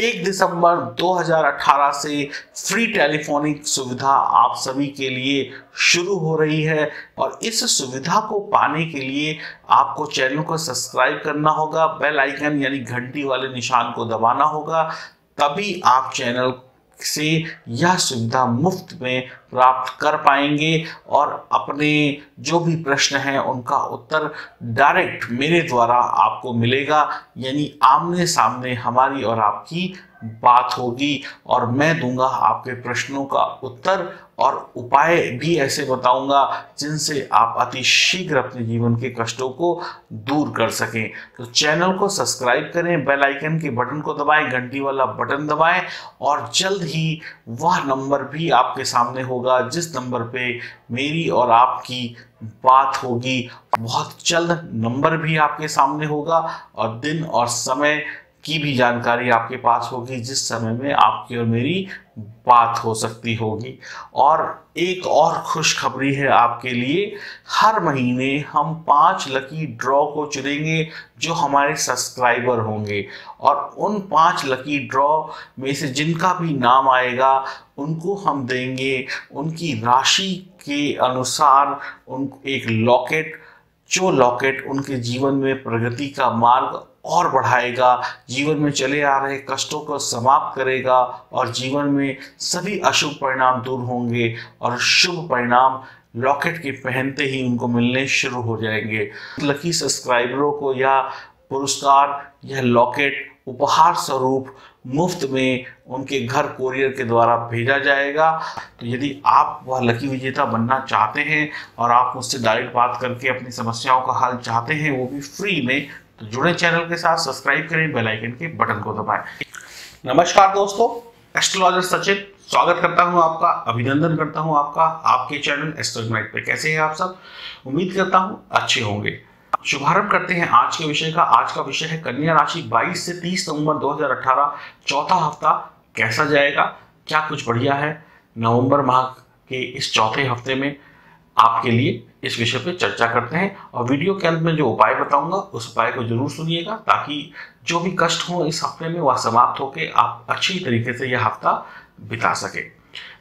एक दिसंबर 2018 से free telephonic सुविधा आप सभी के लिए शुरू हो रही है और इस सुविधा को पाने के लिए आपको चैनल को सब्सक्राइब करना होगा बेल आइकन यानी घंटी वाले निशान को दबाना होगा, तभी आप चैनल से यह सुविधा मुफ़्त में प्राप्त कर पाएँगे और अपने जो भी प्रश्न हैं, उनका उत्तर डायरेक्ट मेरे द्वारा आपको मिलेगा। यानी आमने सामने हमारी और आपकी बात होगी और मैं दूँगा आपके प्रश्नों का उत्तर और उपाय भी ऐसे बताऊँगा जिनसे आप अति शीघ्र अपने जीवन के कष्टों को दूर कर सकें। तो चैनल को सब्सक्राइब करें, बेल आइकन के बटन को दबाएँ, घंटी वाला बटन दबाएँ और जल्द ही वह नंबर भी आपके सामने होगा जिस नंबर पे मेरी और आपकी बात होगी। बहुत जल्द नंबर भी आपके सामने होगा और दिन और समय की भी जानकारी आपके पास होगी, जिस समय में आपकी और मेरी बात हो सकती होगी। और एक और खुशखबरी है आपके लिए, हर महीने हम पाँच लकी ड्रॉ को चुनेंगे जो हमारे सब्सक्राइबर होंगे। और उन पाँच लकी ड्रॉ में से जिनका भी नाम आएगा, उनको हम देंगे। उनकी राशि के अनुसार उन, एक लॉकेट, जो लॉकेट उनके जीवन में प्रगति का मार्ग और बढ़ाएगा। जीवन में चले आ रहे कष्टों को समाप्त करेगा और जीवन में सभी अशुभ परिणाम दूर होंगे और शुभ परिणाम लॉकेट के पहनते ही उनको मिलने शुरू हो जाएँगे। लकी सब्सक्राइबरों को यह पुरस्कार, यह लॉकेट उपहार स्वरूप मुफ़्त में उनके घर कोरियर के द्वारा भेजा जाएगा। तो यदि आप वह लकी विजेता बनना चाहते हैं और आप मुझसे डायरेक्ट बात करके अपनी समस्याओं का हल चाहते हैं, वो भी फ्री में तो जुड़े चैनल के साथ सब्सक्राइब करें बेल आइकन के बटन को दबाएँ। नमस्कार दोस्तों। एस्ट्रोलॉजर सचिन स्वागत करता हूँ आपका अभिनंदन करता हूँ आपका आपके चैनल एस्ट्रोनाइट पे। कैसे हैं आप सब? उम्मीद करता हूँ अच्छे होंगे। शुभारंभ करते हैं आज के विषय का। आज का विषय है कन्या राशि 22 से 30 नवंबर 2018 चौथा हफ़्ता कैसा जाएगा? क्या कुछ बढ़िया है? नवंबर माह के इस चौथे हफ़्ते में आपके लिए इस विषय पर चर्चा करते हैं और वीडियो के अंत में जो उपाय बताऊँगा, उस उपाय को ज़रूर सुनिएगा ताकि जो भी कष्ट हो इस हफ़्ते में वह समाप्त होकर आप अच्छी तरीके से यह हफ़्ता बिता सके।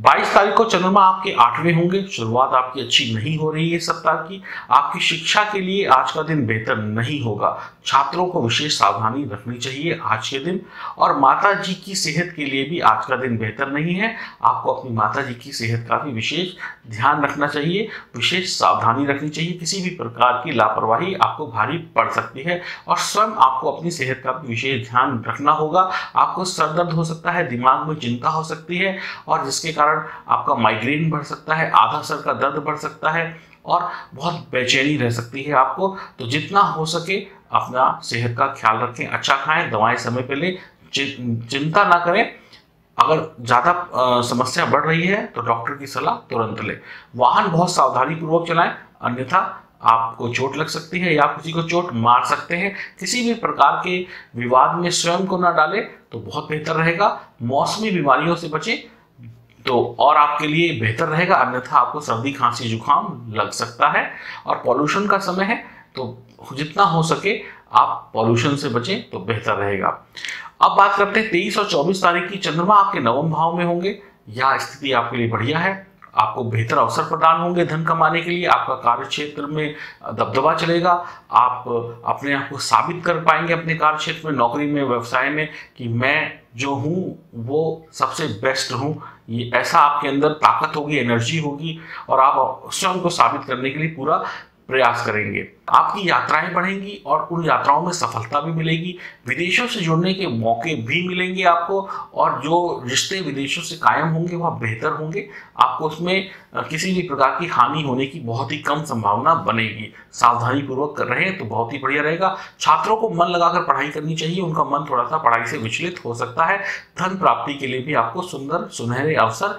22 तारीख को चंद्रमा आपके आठवें होंगे। शुरुआत आपकी अच्छी नहीं हो रही है सप्ताह की। आपकी शिक्षा के लिए आज का दिन बेहतर नहीं होगा। छात्रों को विशेष सावधानी रखनी चाहिए आज के दिन। और माता जी की सेहत के लिए भी आज का दिन बेहतर नहीं है। आपको अपनी माता जी की सेहत का भी विशेष ध्यान रखना चाहिए। विशेष सावधानी रखनी चाहिए। किसी भी प्रकार की लापरवाही आपको भारी पड़ सकती है। और स्वयं आपको अपनी सेहत का भी विशेष ध्यान रखना होगा। आपको सर दर्द हो सकता है, दिमाग में चिंता हो सकती है। और जिसके कारण आपका माइग्रेन बढ़ सकता है, आधा सर का दर्द बढ़ सकता है और बहुत बेचैनी रह सकती है आपको। तो जितना हो सके अपना सेहत का ख्याल रखें अच्छा खाएँ, दवाएँ समय पे लें चिंता ना करें। अगर ज़्यादा समस्या बढ़ रही है तो डॉक्टर की सलाह तुरंत लें। वाहन बहुत सावधानी पूर्वक चलाएँ, अन्यथा आपको चोट लग सकती है या किसी को चोट मार सकते हैं। किसी भी प्रकार के विवाद में स्वयं को ना डालें तो बहुत बेहतर रहेगा। मौसमी बीमारियों से बचें तो और आपके लिए बेहतर रहेगा, अन्यथा आपको सर्दी, खांसी, जुकाम लग सकता है और पॉल्यूशन का समय है तो जितना हो सके आप पॉल्यूशन से बचें तो बेहतर रहेगा। अब बात करते हैं तेईस और चौबीस तारीख की चंद्रमा आपके नवम भाव में होंगे। यह स्थिति आपके लिए बढ़िया है। आपको बेहतर अवसर प्रदान होंगे धन कमाने के लिए। आपका कार्य क्षेत्र में दबदबा चलेगा। आप अपने आप को साबित कर पाएँगे अपने कार्य क्षेत्र में, नौकरी में, व्यवसाय में कि मैं जो हूँ, वो सबसे बेस्ट हूँ। ये ऐसा आपके अंदर ताकत होगी, एनर्जी होगी और आप स्वयं को साबित करने के लिए पूरा प्रयास करेंगे। आपकी यात्राएँ बढ़ेंगी और उन यात्राओं में सफलता भी मिलेगी। विदेशों से जुड़ने के मौके भी मिलेंगे आपको और जो रिश्ते विदेशों से कायम होंगे, वह बेहतर होंगे। आपको उसमें किसी भी प्रकार की हानि होने की बहुत ही कम संभावना बनेगी। सावधानी पूर्वक कर रहे हैं तो बहुत ही बढ़िया रहेगा। छात्रों को मन लगाकर पढ़ाई करनी चाहिए। उनका मन थोड़ा सा पढ़ाई से विचलित हो सकता है। धन प्राप्ति के लिए भी आपको सुंदर सुनहरे अवसर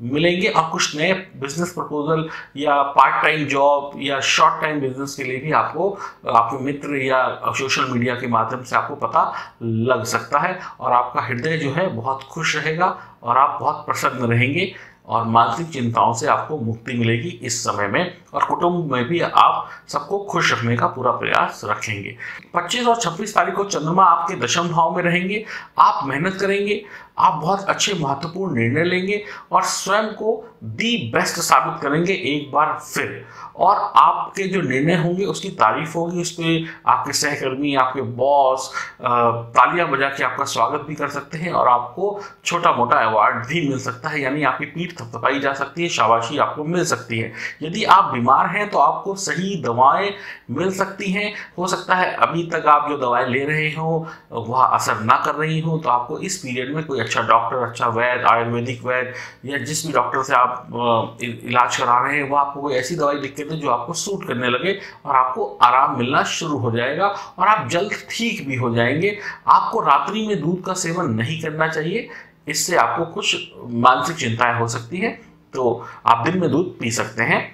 मिलेंगे। और कुछ नए बिज़नेस प्रपोजल या पार्ट टाइम जॉब या शॉर्ट टाइम बिज़नेस के लिए भी आपको, आपके मित्र या सोशल मीडिया के माध्यम से आपको पता लग सकता है और आपका हृदय जो है बहुत खुश रहेगा और आप बहुत प्रसन्न रहेंगे और मानसिक चिंताओं से आपको मुक्ति मिलेगी इस समय में और कुटुंब में भी आप सबको खुश रखने का पूरा प्रयास रखेंगे। 25 और 26 तारीख को चंद्रमा आपके दशम भाव में रहेंगे। आप मेहनत करेंगे आप बहुत अच्छे महत्वपूर्ण निर्णय लेंगे और स्वयं को दी बेस्ट साबित करेंगे एक बार फिर। और आपके जो निर्णय होंगे, उसकी तारीफ़ होगी, उस पर आपके सहकर्मी, आपके बॉस तालियाँ बजा के आपका स्वागत भी कर सकते हैं और आपको छोटा मोटा अवार्ड भी मिल सकता है। यानी आपकी पीठ थपथपाई जा सकती है, शाबाशी आपको मिल सकती है। यदि आप बीमार हैं तो आपको सही दवाएँ मिल सकती हैं। हो सकता है अभी तक आप जो दवाएँ ले रहे हो, वह असर ना कर रही हो तो आपको इस पीरियड में कोई अच्छा डॉक्टर अच्छा वैद आयुर्वेदिक वैद या जिस भी डॉक्टर से आप इलाज करा रहे हैं, वो आपको कोई ऐसी दवाई लिख के दे जो आपको सूट करने लगे और आपको आराम मिलना शुरू हो जाएगा और आप जल्द ठीक भी हो जाएँगे। आपको रात्रि में दूध का सेवन नहीं करना चाहिए, इससे आपको कुछ मानसिक चिंताएँ हो सकती हैं तो आप दिन में दूध पी सकते हैं।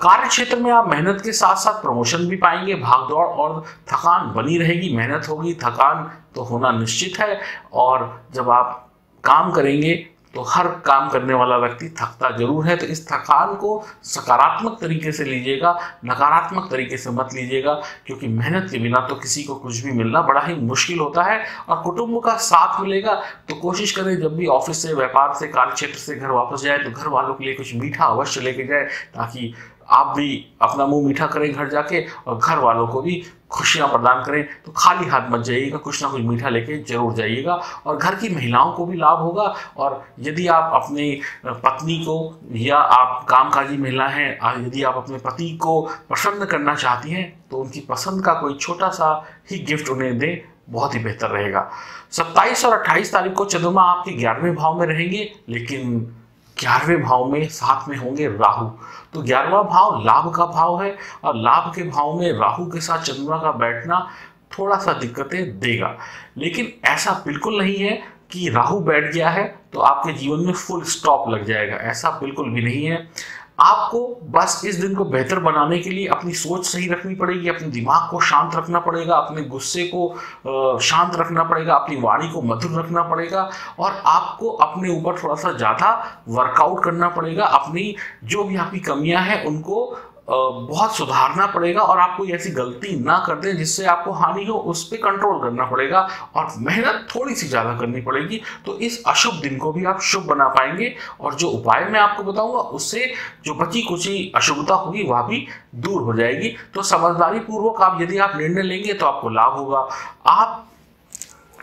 कार्य क्षेत्र में आप मेहनत के साथ साथ प्रमोशन भी पाएँगे, भागदौड़ और थकान बनी रहेगी, मेहनत होगी, थकान तो होना निश्चित है और जब आप काम करेंगे तो हर काम करने वाला व्यक्ति थकता ज़रूर है तो इस थकान को सकारात्मक तरीके से लीजिएगा, नकारात्मक तरीके से मत लीजिएगा, क्योंकि मेहनत के बिना तो किसी को कुछ भी मिलना बड़ा ही मुश्किल होता है और कुटुंब का साथ मिलेगा तो कोशिश करें जब भी ऑफ़िस से, व्यापार से, कार्य क्षेत्र से घर वापस जाए तो घर वालों के लिए कुछ मीठा अवश्य लेके जाए, ताकि आप भी अपना मुँह मीठा करें घर जाके और घर वालों को भी खुशियाँ प्रदान करें। तो खाली हाथ मत जाइएगा, कुछ ना कुछ मीठा लेके ज़रूर जाइएगा और घर की महिलाओं को भी लाभ होगा। और यदि आप अपने पत्नी को या आप कामकाजी महिला हैं यदि आप अपने पति को प्रसन्न करना चाहती हैं तो उनकी पसंद का कोई छोटा सा ही गिफ्ट उन्हें दें, बहुत ही बेहतर रहेगा। 27 और 28 तारीख को चंद्रमा आपके ग्यारहवें भाव में रहेंगे, लेकिन ग्यारहवें भाव में साथ में होंगे राहु। तो ग्यारहवा भाव लाभ का भाव है और लाभ के भाव में राहु के साथ चंद्रमा का बैठना थोड़ा सा दिक्कतें देगा। लेकिन ऐसा बिल्कुल नहीं है कि राहु बैठ गया है तो आपके जीवन में फुल स्टॉप लग जाएगा। ऐसा बिल्कुल भी नहीं है। आपको बस इस दिन को बेहतर बनाने के लिए अपनी सोच सही रखनी पड़ेगी, अपने दिमाग को शांत रखना पड़ेगा, अपने गुस्से को शांत रखना पड़ेगा, अपनी वाणी को मधुर रखना पड़ेगा और आपको अपने ऊपर थोड़ा सा ज़्यादा वर्कआउट करना पड़ेगा। अपनी जो भी आपकी कमियाँ हैं, उनको बहुत सुधारना पड़ेगा और आप कोई ऐसी गलती ना कर दें जिससे आपको हानि हो, उस पर कंट्रोल करना पड़ेगा और मेहनत थोड़ी सी ज़्यादा करनी पड़ेगी। तो इस अशुभ दिन को भी आप शुभ बना पाएँगे और जो उपाय मैं आपको बताऊँगा, उससे जो बची कुची अशुभता होगी, वह भी दूर हो जाएगी। तो समझदारी पूर्वक आप यदि आप निर्णय लेंगे तो आपको लाभ होगा। आप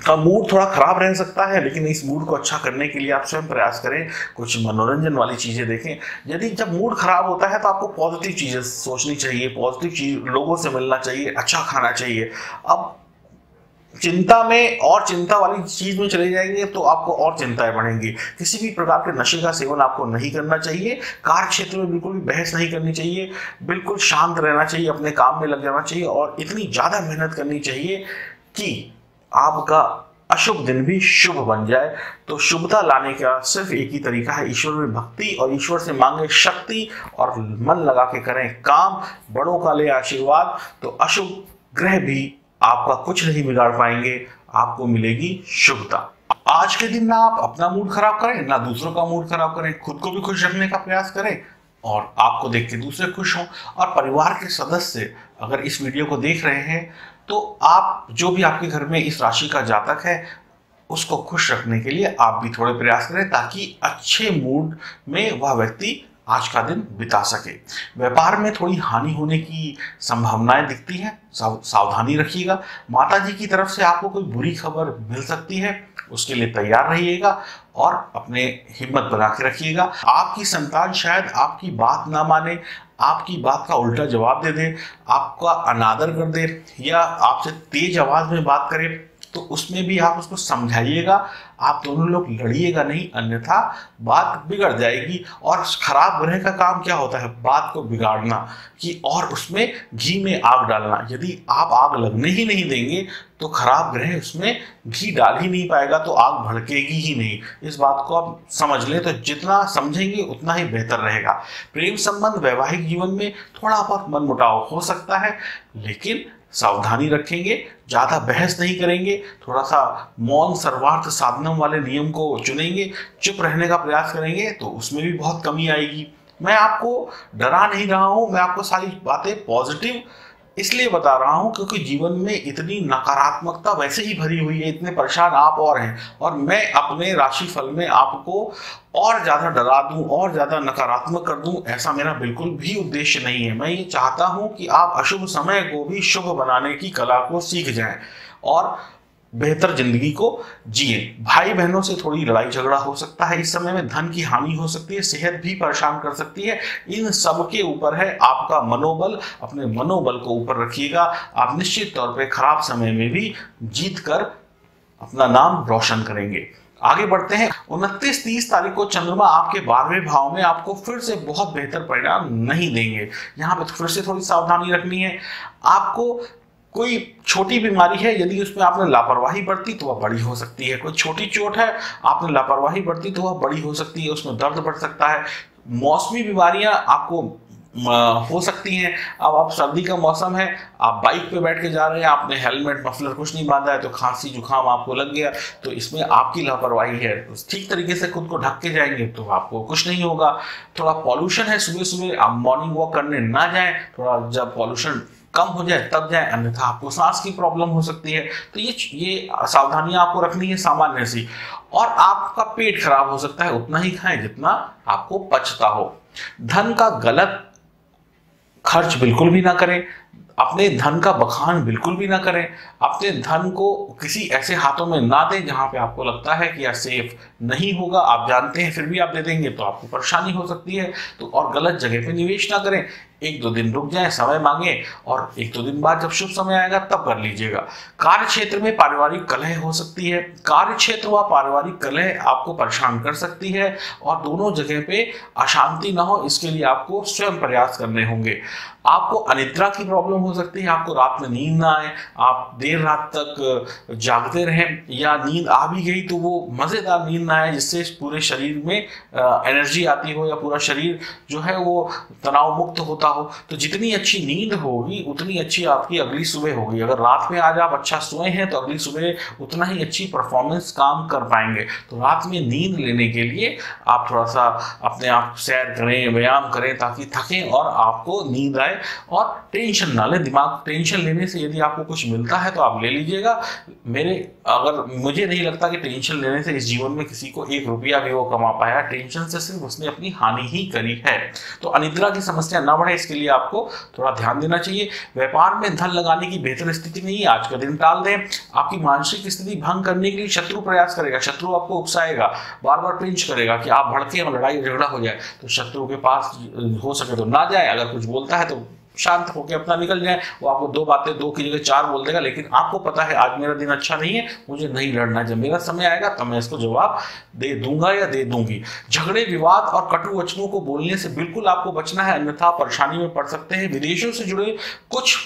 का मूड थोड़ा खराब रह सकता है, लेकिन इस मूड को अच्छा करने के लिए आप स्वयं प्रयास करें, कुछ मनोरंजन वाली चीज़ें देखें। यदि जब मूड खराब होता है तो आपको पॉजिटिव चीज़ें सोचनी चाहिए पॉजिटिव चीज़, लोगों से मिलना चाहिए अच्छा खाना चाहिए। अब चिंता में और चिंता वाली चीज़ में चले जाएँगे तो आपको और चिंताएँ बढ़ेंगी। किसी भी प्रकार के नशे का सेवन आपको नहीं करना चाहिए कार्य क्षेत्र में बिल्कुल भी बहस नहीं करनी चाहिए, बिल्कुल शांत रहना चाहिए, अपने काम में लग जाना चाहिए, और इतनी ज़्यादा मेहनत करनी चाहिए कि आपका अशुभ दिन भी शुभ बन जाए। तो शुभता लाने का सिर्फ़ एक ही तरीका है, ईश्वर में भक्ति और ईश्वर से मांगे शक्ति और मन लगा के करें काम, बड़ों का ले आशीर्वाद। तो अशुभ ग्रह भी आपका कुछ नहीं बिगाड़ पाएँगे, आपको मिलेगी शुभता। आज के दिन ना आप अपना मूड खराब करें, ना दूसरों का मूड खराब करें, खुद को भी खुश रखने का प्रयास करें। और आपको देख के दूसरे खुश हों। और परिवार के सदस्य अगर इस वीडियो को देख रहे हैं तो आप जो भी आपके घर में इस राशि का जातक है, उसको खुश रखने के लिए आप भी थोड़े प्रयास करें ताकि अच्छे मूड में वह व्यक्ति आज का दिन बिता सके। व्यापार में थोड़ी हानि होने की संभावनाएँ दिखती हैं सावधानी रखिएगा। माता जी की तरफ़ से आपको कोई बुरी खबर मिल सकती है, उसके लिए तैयार रहिएगा। और अपने हिम्मत बना के रखिएगा। आपकी संतान शायद आपकी बात ना माने, आपकी बात का उल्टा जवाब दे दे, आपका अनादर कर दे, या आपसे तेज आवाज़ में बात करे तो उसमें भी आप उसको समझाइएगा। आप दोनों लोग लड़िएगा नहीं, अन्यथा बात बिगड़ जाएगी और खराब ग्रह का काम क्या होता है? बात को बिगाड़ना कि और उसमें घी में आग डालना। यदि आप आग लगने ही नहीं देंगे तो खराब ग्रह उसमें घी डाल ही नहीं पाएगा तो आग भड़केगी ही नहीं। इस बात को आप समझ लें तो जितना समझेंगे, उतना ही बेहतर रहेगा। प्रेम संबंध वैवाहिक जीवन में थोड़ा बहुत मनमुटाव हो सकता है, लेकिन सावधानी रखेंगे, ज़्यादा बहस नहीं करेंगे थोड़ा सा मौन सर्वार्थ साधनम वाले नियम को चुनेंगे, चुप रहने का प्रयास करेंगे तो उसमें भी बहुत कमी आएगी। मैं आपको डरा नहीं रहा हूँ, मैं आपको सारी बातें पॉजिटिव इसलिए बता रहा हूँ क्योंकि जीवन में इतनी नकारात्मकता वैसे ही भरी हुई है, इतने परेशान आप और हैं। और मैं अपने राशि फल में आपको और ज़्यादा डरा दूँ, और ज़्यादा नकारात्मक कर दूँ, ऐसा मेरा बिल्कुल भी उद्देश्य नहीं है। मैं ये चाहता हूँ कि आप अशुभ समय को भी शुभ बनाने की कला को सीख जाएँ। और बेहतर ज़िंदगी को जिए। भाई बहनों से थोड़ी लड़ाई झगड़ा हो सकता है। इस समय में धन की हानि हो सकती है, सेहत भी परेशान कर सकती है। इन सब के ऊपर है आपका मनोबल। अपने मनोबल को ऊपर रखिएगा। आप निश्चित तौर पे खराब समय में भी जीत कर अपना नाम रोशन करेंगे। आगे बढ़ते हैं। उनतीस तीस तारीख को चंद्रमा आपके बारहवें भाव में आपको फिर से बहुत बेहतर परिणाम नहीं देंगे। यहाँ पे फिर से थोड़ी सावधानी रखनी है। आपको कोई छोटी बीमारी है, यदि उसमें आपने लापरवाही बरती तो वह बड़ी हो सकती है। कोई छोटी चोट है, आपने लापरवाही बरती तो वह बड़ी हो सकती है, उसमें दर्द बढ़ सकता है। मौसमी बीमारियाँ आपको हो सकती हैं। अब आप सर्दी का मौसम है, आप बाइक पे बैठ के जा रहे हैं, आपने हेलमेट, मफलर कुछ नहीं बांधा है तो खांसी जुकाम आपको लग गया तो इसमें आपकी लापरवाही है। तो ठीक तरीके से खुद को ढक के जाएँगे तो आपको कुछ नहीं होगा। थोड़ा पॉल्यूशन है सुबह सुबह आप मॉर्निंग वॉक करने ना जाएँ, थोड़ा जब पॉल्यूशन कम हो जाए, तब जाए, अन्यथा आपको सांस की प्रॉब्लम हो सकती है। तो ये ये सावधानियाँ आपको रखनी है सामान्य सी। और आपका पेट खराब हो सकता है, उतना ही खाएँ जितना आपको पचता हो। धन का गलत खर्च बिल्कुल भी ना करें, अपने धन का बखान बिल्कुल भी ना करें, अपने धन को किसी ऐसे हाथों में ना दें जहाँ पे आपको लगता है कि यह सेफ़ नहीं होगा। आप जानते हैं, फिर भी आप दे देंगे तो आपको परेशानी हो सकती है। तो और गलत जगह पे निवेश ना करें। एक दो दिन रुक जाए, समय मांगे और एक दो दिन बाद जब शुभ समय आएगा तब कर लीजिएगा। कार्य क्षेत्र में पारिवारिक कलह हो सकती है। कार्य क्षेत्र व पारिवारिक कलह आपको परेशान कर सकती है और दोनों जगह पे अशांति ना हो, इसके लिए आपको स्वयं प्रयास करने होंगे। आपको अनिद्रा की प्रॉब्लम हो सकती है, आपको रात में नींद ना आए, आप देर रात तक जागते रहें या नींद आ भी गई तो वो मज़ेदार नींद ना आए, जिससे पूरे शरीर में एनर्जी आती हो या पूरा शरीर जो है वो तनाव मुक्त होता हो तो जितनी अच्छी नींद होगी, उतनी अच्छी आपकी अगली सुबह होगी। अगर रात में आज आप अच्छा सोए हैं तो अगली सुबह उतना ही अच्छी परफॉर्मेंस काम कर पाएँगे। तो रात में नींद लेने के लिए आप थोड़ा सा अपने आप सैर करें, व्यायाम करें, ताकि थकें और आपको नींद आए और टेंशन ना लें। दिमाग, टेंशन लेने से यदि आपको कुछ मिलता है तो आप ले लीजिएगा। मेरे, अगर मुझे नहीं लगता कि टेंशन लेने से इस जीवन में किसी को एक रुपया भी वो कमा पाया, टेंशन से सिर्फ़ उसने अपनी हानि ही करी है। तो अनिद्रा की समस्या ना बढ़े इसके लिए आपको थोड़ा ध्यान देना चाहिए। व्यापार में धन लगाने की बेहतर स्थिति नहीं है। आज का दिन टाल दें। आपकी मानसिक स्थिति भंग करने के लिए शत्रु प्रयास करेगा। शत्रु आपको उकसाएगा बार बार पिंच करेगा कि आप भड़के और लड़ाई झगड़ा हो जाए तो शत्रु के पास हो सके तो ना जाए। अगर कुछ बोलता है तो शांत होकर अपना निकल जाए। वो आपको दो बातें, दो की जगह चार बोल देगा, लेकिन आपको पता है, आज मेरा दिन अच्छा नहीं है, मुझे नहीं लड़ना जब मेरा समय आएगा, तब मैं इसको जवाब दे दूँगा या दे दूँगी। झगड़े, विवाद और कटु वचनों को बोलने से बिल्कुल आपको बचना है, अन्यथा परेशानी में पड़ सकते हैं। विदेशों से जुड़े कुछ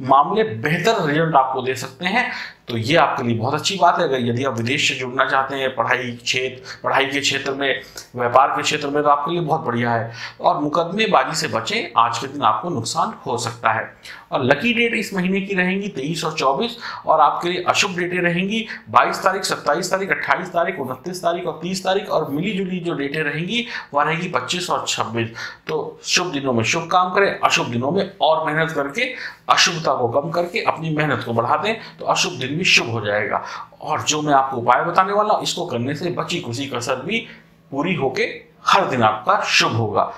मामले बेहतर रिज़ल्ट आपको दे सकते हैं। तो ये आपके लिए बहुत अच्छी बात है। यदि आप विदेश से जुड़ना चाहते हैं, पढ़ाई क्षेत्र, पढ़ाई के क्षेत्र में, व्यापार के क्षेत्र में तो आपके लिए बहुत बढ़िया है। और मुकदमेबाजी से बचें, आज के दिन आपको नुकसान हो सकता है। और लकी डेट इस महीने की रहेंगी, तेईस और चौबीस, और आपके लिए अशुभ डेटें रहेंगी, बाईस तारीख, सत्ताईस तारीख, अट्ठाईस तारीख, उनतीस तारीख और तीस तारीख, और मिली जुली जो डेटें रहेंगी, वह रहेगी पच्चीस और छब्बीस। तो शुभ दिनों में शुभ काम करें, अशुभ दिनों में और मेहनत करके, अशुभता को कम करके अपनी मेहनत को बढ़ा दें। तो अशुभ दिन भी शुभ हो जाएगा। और जो मैं आपको उपाय बताने वाला हूँ, इसको करने से बची खुशी कसर भी पूरी होके हर दिन आपका शुभ होगा।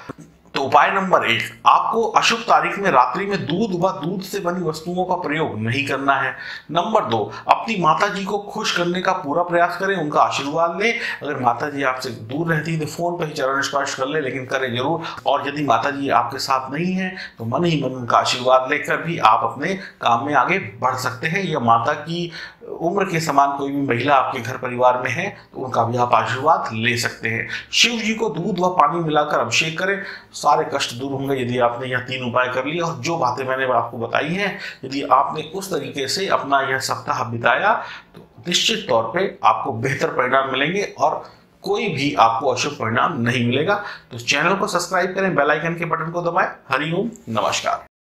तो उपाय नंबर एक, आपको अशुभ तारीख में रात्रि में दूध व दूध से बनी वस्तुओं का प्रयोग नहीं करना है। नंबर दो, अपनी माता जी को खुश करने का पूरा प्रयास करें, उनका आशीर्वाद लें। अगर माता जी आपसे दूर रहती है तो फ़ोन पर ही चरण स्पर्श कर ले, लेकिन करें ज़रूर। और यदि माता जी आपके साथ नहीं है तो मन ही मन उनका आशीर्वाद लेकर भी आप अपने काम में आगे बढ़ सकते हैं। या माता की उम्र के समान कोई भी महिला आपके घर परिवार में है तो उनका भी आप आशीर्वाद ले सकते हैं। शिव जी को दूध व पानी मिलाकर अभिषेक करें। सारे कष्ट दूर होंगे यदि आपने यह तीन उपाय कर लिए। और जो बातें मैंने आपको बताई हैं, यदि आपने उस तरीके से अपना यह सप्ताह बिताया तो निश्चित तौर पर आपको बेहतर परिणाम मिलेंगे और कोई भी आपको अशुभ परिणाम नहीं मिलेगा। तो चैनल को सब्सक्राइब करें, बेल आइकन के बटन को दबाएँ। हरिओम नमस्कार।